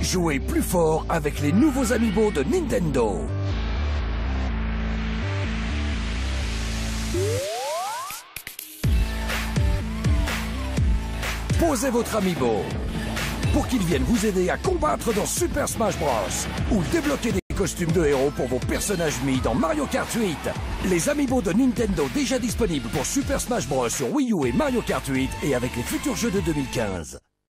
Jouez plus fort avec les nouveaux Amiibo de Nintendo. Posez votre Amiibo pour qu'il vienne vous aider à combattre dans Super Smash Bros. ou débloquer des costumes de héros pour vos personnages mis dans Mario Kart 8. Les Amiibo de Nintendo déjà disponibles pour Super Smash Bros. sur Wii U et Mario Kart 8 et avec les futurs jeux de 2015.